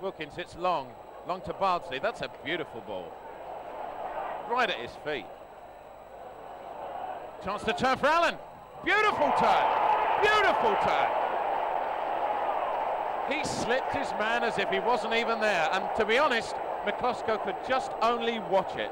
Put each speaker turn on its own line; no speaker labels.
Wilkins, it's long. Long to Bardsley. That's a beautiful ball. Right at his feet. Chance to turn for Allen. Beautiful turn. Beautiful turn. He slipped his man as if he wasn't even there. And to be honest, Miklosko could just only watch it.